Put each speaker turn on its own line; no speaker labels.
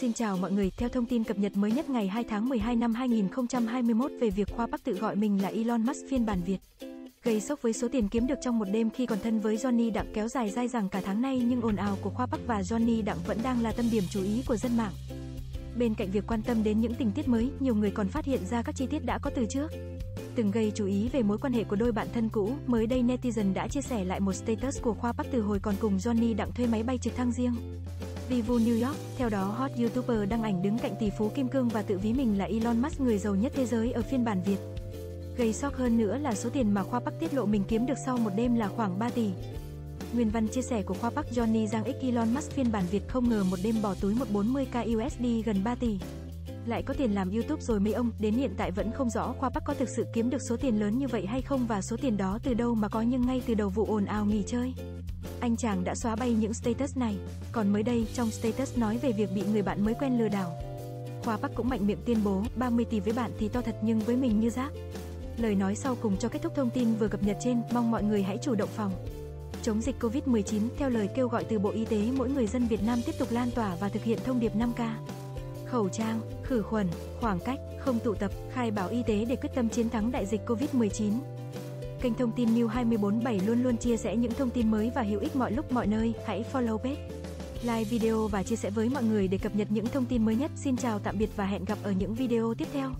Xin chào mọi người, theo thông tin cập nhật mới nhất ngày 2 tháng 12 năm 2021 về việc Khoa Bắc tự gọi mình là Elon Musk phiên bản Việt. Gây sốc với số tiền kiếm được trong một đêm khi còn thân với Johnny Đặng kéo dài dai dẳng cả tháng nay nhưng ồn ào của Khoa Bắc và Johnny Đặng vẫn đang là tâm điểm chú ý của dân mạng. Bên cạnh việc quan tâm đến những tình tiết mới, nhiều người còn phát hiện ra các chi tiết đã có từ trước. Từng gây chú ý về mối quan hệ của đôi bạn thân cũ, mới đây netizen đã chia sẻ lại một status của Khoa Bắc từ hồi còn cùng Johnny Đặng thuê máy bay trực thăng riêng. Vivu New York, theo đó hot YouTuber đăng ảnh đứng cạnh tỷ phú Kim Cương và tự ví mình là Elon Musk người giàu nhất thế giới ở phiên bản Việt. Gây sốc hơn nữa là số tiền mà Khoa Bắc tiết lộ mình kiếm được sau một đêm là khoảng 3 tỷ. Nguyên văn chia sẻ của Khoa Bắc Johnny Giang X Elon Musk phiên bản Việt không ngờ một đêm bỏ túi 140k USD gần 3 tỷ. Lại có tiền làm YouTube rồi mấy ông, đến hiện tại vẫn không rõ Khoa Bắc có thực sự kiếm được số tiền lớn như vậy hay không và số tiền đó từ đâu mà có nhưng ngay từ đầu vụ ồn ào nghỉ chơi anh chàng đã xóa bay những status này. Còn mới đây, trong status nói về việc bị người bạn mới quen lừa đảo. Khoa Bắc cũng mạnh miệng tuyên bố, 30 tỷ với bạn thì to thật nhưng với mình như rác. Lời nói sau cùng cho kết thúc thông tin vừa cập nhật trên, mong mọi người hãy chủ động phòng. Chống dịch Covid-19, theo lời kêu gọi từ Bộ Y tế, mỗi người dân Việt Nam tiếp tục lan tỏa và thực hiện thông điệp 5K. Khẩu trang, khử khuẩn, khoảng cách, không tụ tập, khai báo y tế để quyết tâm chiến thắng đại dịch Covid-19. Kênh thông tin New 247 luôn luôn chia sẻ những thông tin mới và hữu ích mọi lúc mọi nơi. Hãy follow page, like video và chia sẻ với mọi người để cập nhật những thông tin mới nhất. Xin chào tạm biệt và hẹn gặp ở những video tiếp theo.